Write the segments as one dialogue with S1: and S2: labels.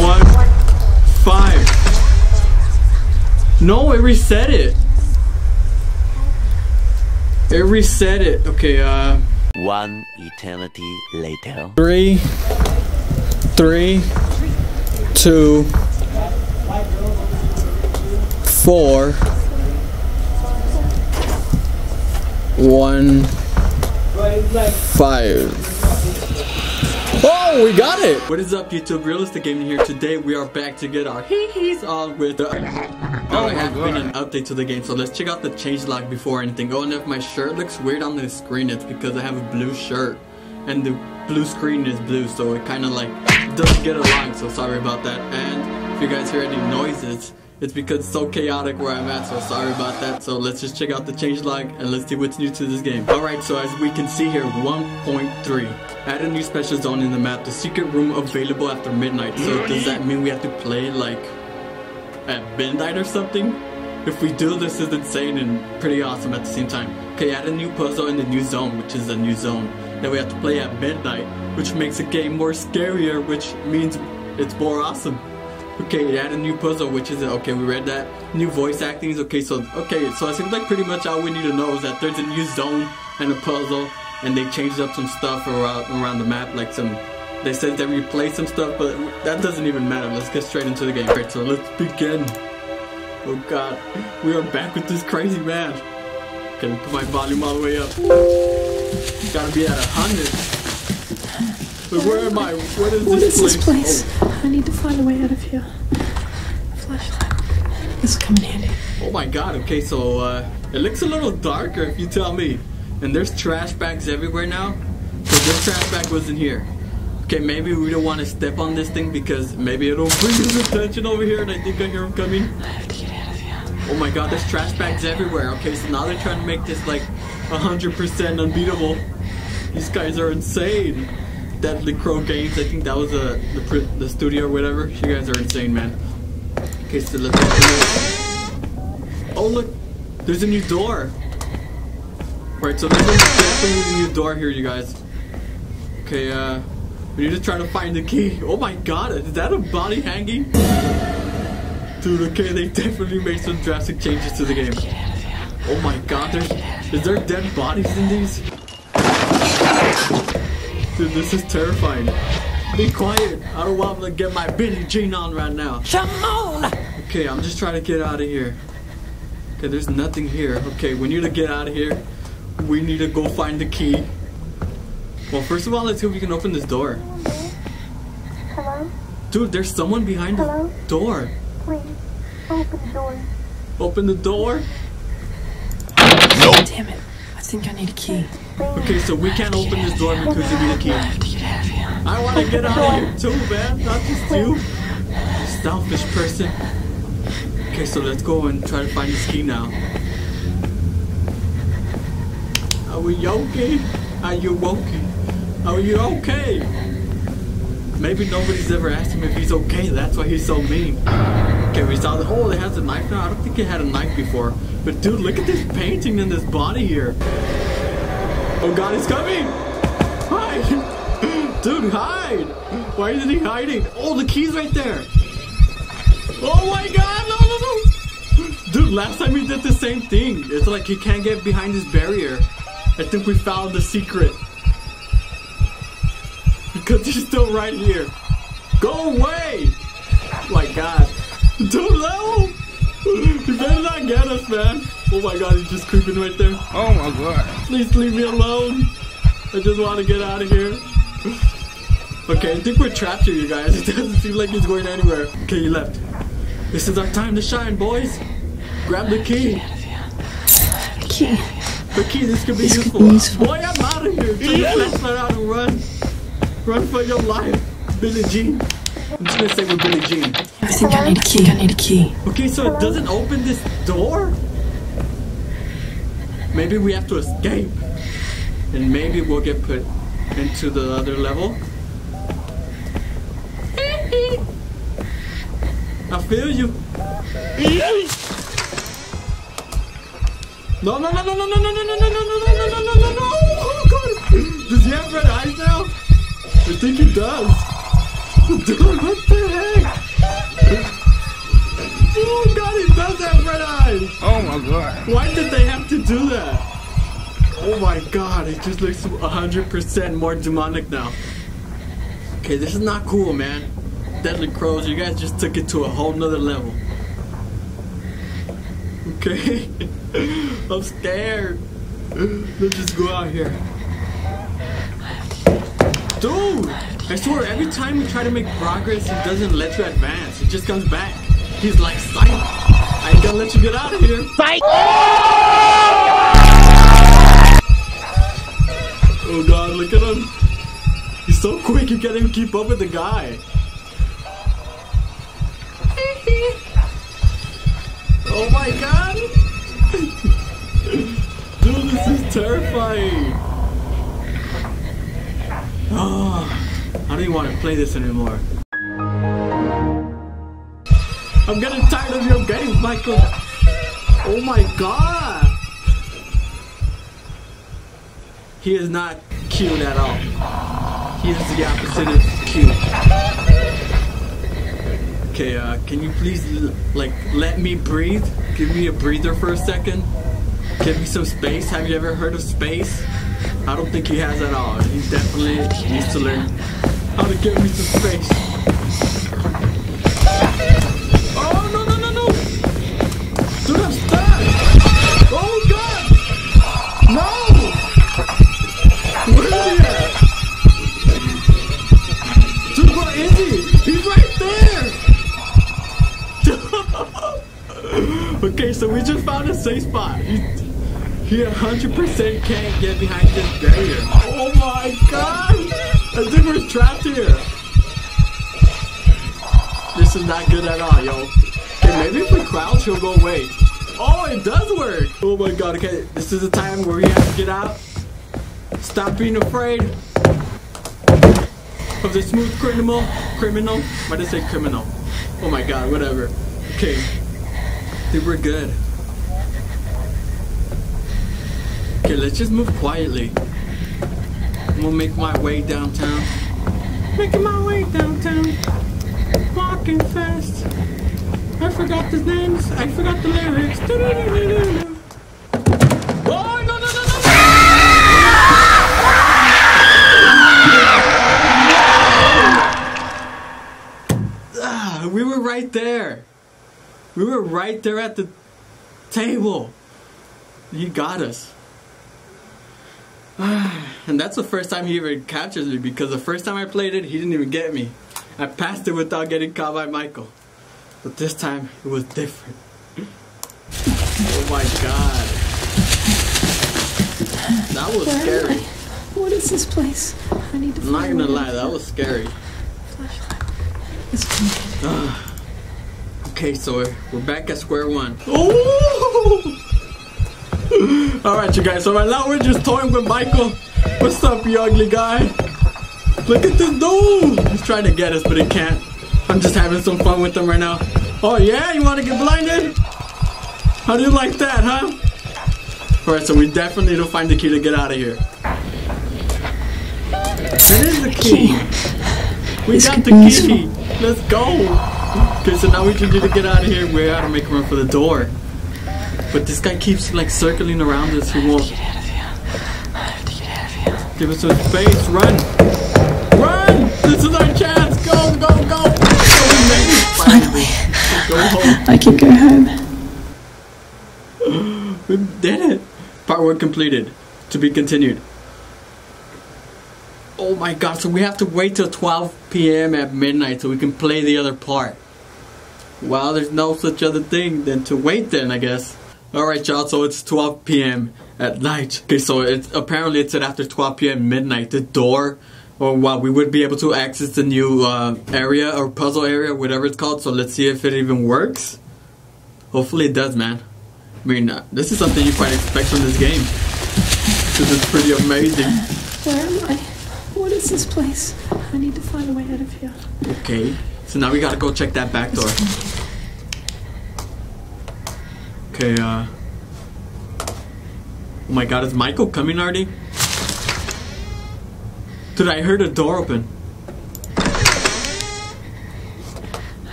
S1: one, five. No, it reset it. It reset it. Okay, uh.
S2: One eternity later.
S1: Three, three, two, four, one, five. Oh, we got it! What is up, YouTube? Realistic Gaming here. Today we are back to get our hee-hees on with the... Oh, there has been an update to the game, so let's check out the change log before anything. Oh, and if my shirt looks weird on the screen, it's because I have a blue shirt. And the blue screen is blue, so it kind of like doesn't get along, so sorry about that. And if you guys hear any noises, it's because it's so chaotic where I'm at, so sorry about that. So let's just check out the change log and let's see what's new to this game. Alright, so as we can see here, 1.3. Add a new special zone in the map, the secret room available after midnight. So does that mean we have to play like at midnight or something? If we do, this is insane and pretty awesome at the same time. Okay, add a new puzzle in the new zone, which is a new zone that we have to play at midnight, which makes the game more scarier, which means it's more awesome. Okay, add a new puzzle, which is okay. We read that. New voice acting is okay. So okay, so it seems like pretty much all we need to know is that there's a new zone and a puzzle, and they changed up some stuff around around the map, like some. They said they replaced some stuff, but that doesn't even matter. Let's get straight into the game. Right, so let's begin. Oh God, we are back with this crazy man. Okay, put my volume all the way up. Gotta be at a hundred. But where am I? What is
S3: What
S1: this
S3: is this
S1: place?
S3: place? Oh. I need to find a way out of here. Flashlight. This will come in handy.
S1: Oh, my god, okay, so uh, it looks a little darker if you tell me. And there's trash bags everywhere now. So this trash bag wasn't here. Okay, maybe we don't want to step on this thing because maybe it'll bring his attention over here and I think I hear him coming.
S3: I have to get out of here.
S1: Oh my god, there's trash bags everywhere. Okay, so now they're trying to make this like 100% unbeatable. These guys are insane. Deadly Crow Games, I think that was uh, the the studio or whatever. You guys are insane, man. Okay, so let's Oh look, there's a new door. Right, so there's a, definitely a new door here, you guys. Okay, uh, we need to try to find the key. Oh my god, is that a body hanging? Dude, okay, they definitely made some drastic changes to the game. Oh my god, there's is there dead bodies in these? Dude, this is terrifying. Be quiet. I don't want to get my Billie Jean on right now.
S2: Come on!
S1: Okay, I'm just trying to get out of here. Okay, there's nothing here. Okay, we need to get out of here. We need to go find the key. Well, first of all, let's see if we can open this door.
S4: Hello?
S1: Dude, there's someone behind the door.
S4: Please, open the door.
S1: Open the door.
S3: Damn it. I think I need a key.
S1: Okay, so we can't open this door because need a key.
S3: Of.
S1: I want to get out of here too, man. Not just you. Selfish person. Okay, so let's go and try to find this key now. Are we okay? Are you okay? Are you okay? Maybe nobody's ever asked him if he's okay. That's why he's so mean. Okay, we saw the Oh, it has a knife now. I don't think it had a knife before. But dude, look at this painting in this body here. Oh God, he's coming! Hide! Dude, hide! Why isn't he hiding? Oh, the key's right there! Oh my God, no, no, no! Dude, last time he did the same thing. It's like he can't get behind this barrier. I think we found the secret. Because he's still right here. Go away! Oh my God. Dude, no! He better not get us, man. Oh my God, he's just creeping right there.
S5: Oh my god.
S1: Please leave me alone. I just want to get out of here. Okay, I think we're trapped here, you guys. It doesn't seem like he's going anywhere. Okay, he left. This is our time to shine, boys. Grab the key.
S3: Get out of here. Key.
S1: The key, this could be
S3: This could be useful.
S1: Boy, I'm out of here. Take your flashlight out and run. Run for your life. Billie Jean. I'm just gonna say we're Billie Jean.
S3: I think I need a key. I need a key.
S1: Okay, so it doesn't open this door? Maybe we have to escape. And maybe we'll get put into the other level. I feel you. No, no, no, no, no, no, no, no, no, no, no, no, no, no, no, no, no, no. Dude, what the heck? Oh god, he does have red eyes! Oh my god. Why did they have to do that? Oh my god, it just looks 100% more demonic now. Okay, this is not cool, man. Deadly Crows, you guys just took it to a whole nother level. Okay? I'm scared. Let's just go out here. Dude! I swear, every time we try to make progress, he doesn't let you advance. He just comes back. He's like, Psych! I ain't gonna let you get out of here. Fight! Oh god, look at him. He's so quick, you can't even keep up with the guy. oh my god! Dude, this is terrifying. Oh, I don't want to play this anymore. I'm getting tired of your games, Michael. Oh my god! He is not cute at all. He is the opposite of cute. Okay, uh, can you please, like, let me breathe? Give me a breather for a second. Give me some space. Have you ever heard of space? I don't think he has at all. He definitely needs to learn how to get me some space. Oh, no, no, no, no! Dude, I'm stuck! Oh, God! No! Where is he at? Dude, where is he? He's right there! okay, so we just found a safe spot. He, he 100% can't get behind this barrier. Oh my god! I think we're trapped here. This is not good at all, yo. Okay, maybe if we crouch, he'll go away. Oh, it does work! Oh my god, okay, this is the time where we have to get out. Stop being afraid of the smooth criminal. Criminal? Why did I say criminal? Oh my god, whatever. Okay. Think we're good. Okay, let's just move quietly. I'm gonna make my way downtown. Making my way downtown. Walking fast. I forgot the names. I forgot the lyrics. Do-do-do-do-do-do. Oh, no, no, no, no, no! Ah, we were right there. We were right there at the table. He got us. And that's the first time he even captures me because the first time I played it, he didn't even get me. I passed it without getting caught by Michael. But this time, it was different. Oh my god. That was
S3: Where
S1: scary.
S3: What is this place? I need to
S1: I'm not gonna lie, that was scary.
S3: Flashlight. This complicated.
S1: Okay, so we're, we're back at square one. Oh! Alright, you guys, so right now we're just toying with Michael. What's up, you ugly guy? Look at this dude! He's trying to get us, but he can't. I'm just having some fun with him right now. Oh, yeah? You want to get blinded? How do you like that, huh? Alright, so we definitely need to find the key to get out of here. That is the key. We
S3: This
S1: got the key. Let's go. Okay, so now we just need to get out of here. We gotta make a run for the door. But this guy keeps like circling around us. He won't
S3: Get out of here. I have to get out of here.
S1: give us some space. Run! Run! This is our chance. Go, go, go! We made it finally. Go home.
S3: I can go home.
S1: We did it. Part one completed. To be continued. Oh my god, so we have to wait till 12 p.m. at midnight so we can play the other part. Well, there's no such other thing than to wait then, I guess. Alright, y'all, so it's 12 p.m. at night. Okay, so it's apparently it's at after 12 p.m. midnight. The door, or well, we would be able to access the new uh, area or puzzle area, whatever it's called. So let's see if it even works. Hopefully it does, man. I mean, uh, this is something you quite expect from this game. This is pretty amazing.
S3: Where am I? What is this place? I need to find a way out of here.
S1: Okay, so now we gotta go check that back door. Okay, uh. Oh my god, is Michael coming already? Dude, I heard a door open.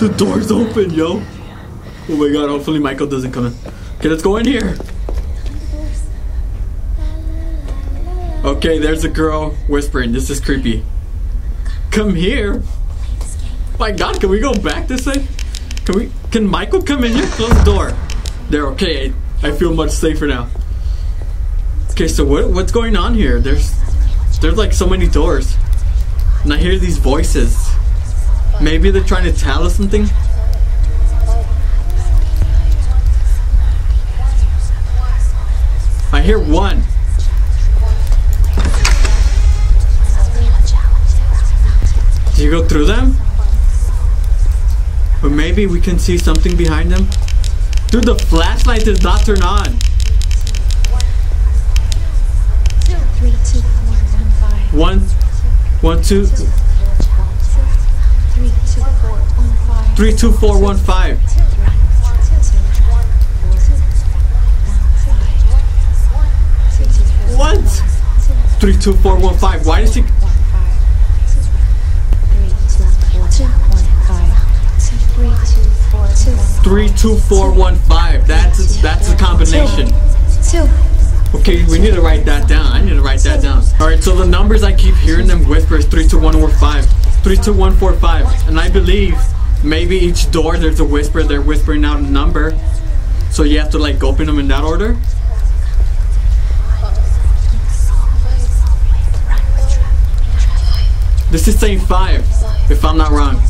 S1: The door's open, yo. Oh my god, hopefully Michael doesn't come in. Okay, let's go in here. Okay, there's a girl whispering. This is creepy. Come here. My God, can we go back this way? Can we? Can Michael come in here? Close the door. They're Okay, I, feel much safer now. Okay, so what what's going on here? There's there's like so many doors, and I hear these voices. Maybe they're trying to tell us something. I hear one. Do you go through them? Or maybe we can see something behind them? Dude, the flashlight does not turn on.
S5: Three, two, four, one, five.
S1: One, one, two,
S5: Three, two, four, one, five.
S1: three, two, four, one, five. What? Three, two, four, one, five. Why does she? Two, four, one, five. That's that's a combination.
S5: Two.
S1: Okay, we need to write that down. I need to write that down. All right, so the numbers I keep hearing them whisper is three, two, one, four, five. Three, two, one, four, five. And I believe maybe each door there's a whisper. They're whispering out a number, so you have to like open them in that order. This is saying five, if I'm not wrong.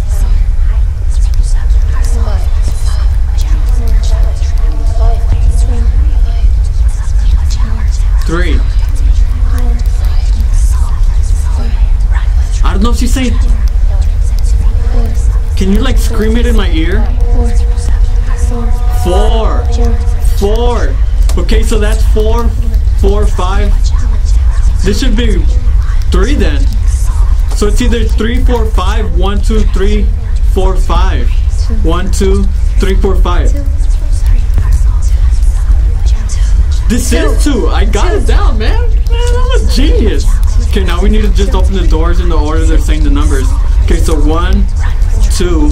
S1: Can you like scream it in my ear? Four. Four. Okay, so that's four, four, five. This should be three then. So it's either three, four, five, one, two, three, four, five. One, two, three, four, five. This is two. I got it down, man. Man, I'm a genius. Okay, now we need to just open the doors in the order they're saying the numbers. Okay, so one, two,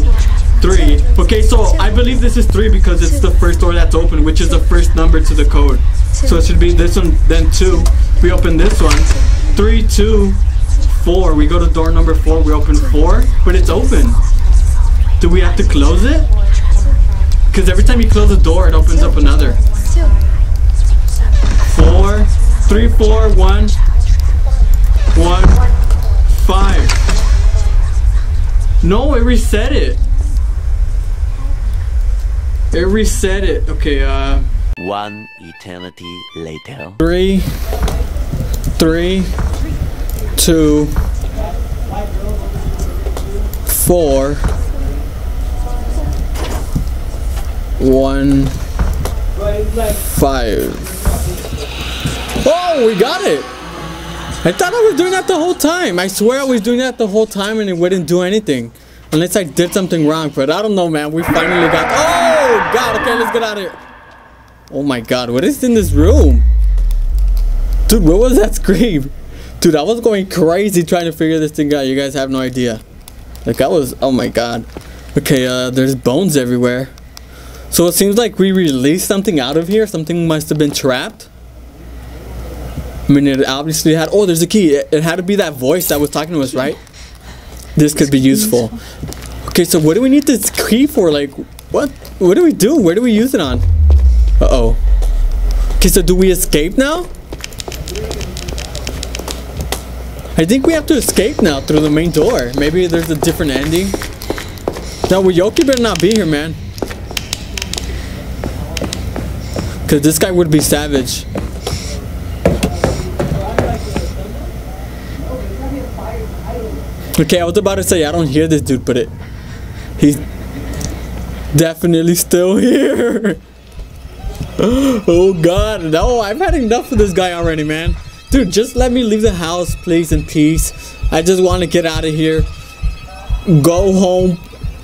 S1: three. Okay, so I believe this is three because it's the first door that's open, which is the first number to the code. So it should be this one, then two. We open this one. Three, two, four. We go to door number four. We open four, but it's open. Do we have to close it? Because every time you close a door, it opens up another. Four, three, four, one, one, five. No, it reset it. It reset it. Okay, uh,
S2: One eternity later.
S1: three, three, two, four, one, five. Oh, we got it! I thought I was doing that the whole time. I swear I was doing that the whole time and it wouldn't do anything. Unless I did something wrong, but I don't know, man. We finally got. Oh, God. Okay, let's get out of here. Oh my God, what is in this room? Dude, what was that scream? Dude, I was going crazy trying to figure this thing out. You guys have no idea. Like, I was. Oh my God. Okay, uh, there's bones everywhere. So it seems like we released something out of here. Something must have been trapped. I mean, it obviously had. Oh, there's a key. It, it had to be that voice that was talking to us, right? This could be useful. Okay, so what do we need this key for? Like, what? What do we do? Where do we use it on? Uh oh. Okay, so do we escape now? I think we have to escape now through the main door. Maybe there's a different ending. Now, Yoki better not be here, man. Because this guy would be savage. Okay, I was about to say I don't hear this dude, but it he's definitely still here. oh god, no, I've had enough of this guy already, man. Dude, just let me leave the house, please, in peace. I just want to get out of here. Go home,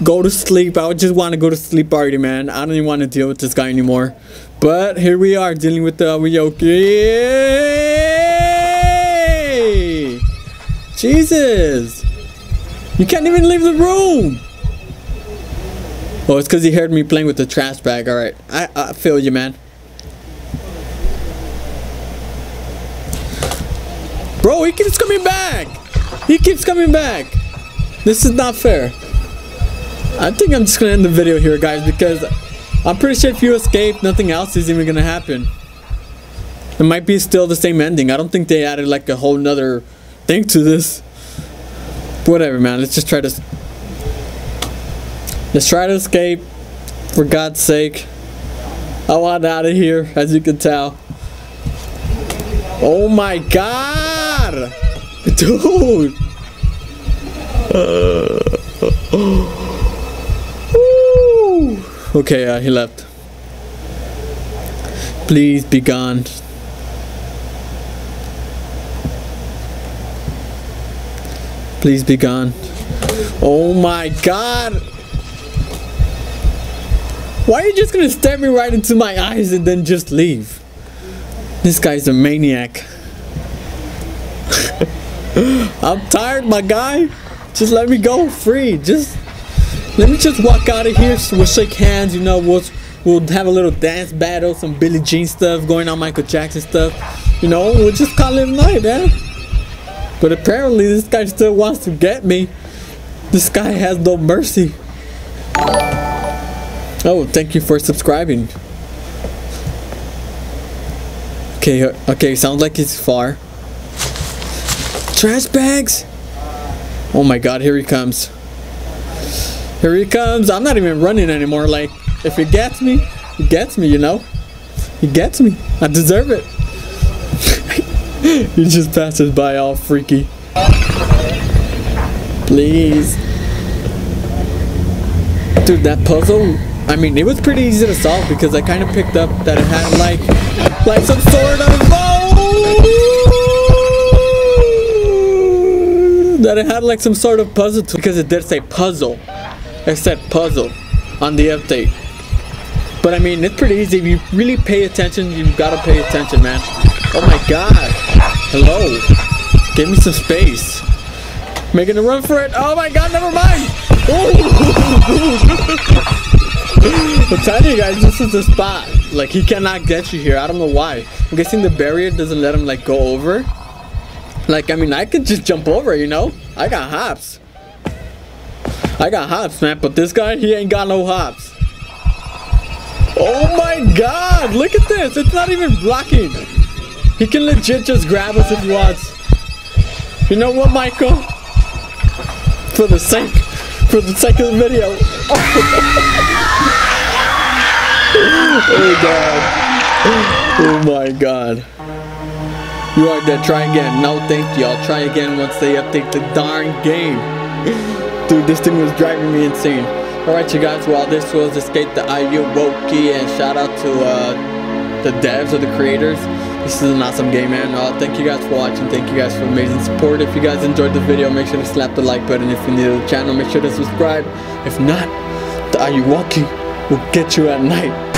S1: go to sleep. I just want to go to sleep already, man. I don't even want to deal with this guy anymore. But here we are dealing with the Ayuwoki. Jesus. You can't even leave the room. Oh, it's because he heard me playing with the trash bag. All right, I, I feel you, man. Bro, he keeps coming back. He keeps coming back. This is not fair. I think I'm just gonna end the video here, guys, because I'm pretty sure if you escape, nothing else is even gonna happen. It might be still the same ending. I don't think they added like a whole nother thing to this. Whatever, man. Let's just try to. Let's try to escape. For God's sake. I want out of here, as you can tell. Oh my god! Dude! Woo. Okay, uh, he left. Please be gone. Please be gone. Oh my god! Why are you just gonna stare me right into my eyes and then just leave? This guy's a maniac. I'm tired, my guy. Just let me go free. Just let me just walk out of here. So we'll shake hands. You know, we'll we'll have a little dance battle, some Billie Jean stuff going on, Michael Jackson stuff. You know, we'll just call it a night, man. But apparently, this guy still wants to get me. This guy has no mercy. Oh, thank you for subscribing. Okay, uh, okay, sounds like he's far. Trash bags? Oh my god, here he comes. Here he comes. I'm not even running anymore. Like, if he gets me, he gets me, you know? He gets me. I deserve it. he just passes by all freaky. Please. Dude, that puzzle, I mean, it was pretty easy to solve because I kind of picked up that it had like, like some sort of, that it had like some sort of puzzle to, because it did say puzzle. It said puzzle on the update. But I mean, it's pretty easy. If you really pay attention, you gotta pay attention, man. Oh my god. Hello. Give me some space. Making a run for it. Oh my god, never mind. I'm telling you guys, this is the spot. Like, he cannot get you here. I don't know why. I'm guessing the barrier doesn't let him, like, go over. Like, I mean, I could just jump over, you know? I got hops. I got hops, man. But this guy, he ain't got no hops. Oh my god, look at this. It's not even blocking. He can legit just grab us if he wants. You know what, Michael? For the sake, for the sake of the video. oh god. Oh my god. You are dead. Try again. No, thank you. I'll try again once they update the darn game. Dude, this thing was driving me insane. Alright, you guys. Well, this was Escape the IU Ayuwoki, and shout out to uh, the devs or the creators. This is an awesome game, man. Uh, thank you guys for watching. Thank you guys for amazing support. If you guys enjoyed the video, make sure to slap the like button. If you're new to the channel, make sure to subscribe. If not, the Ayuwoki will get you at night.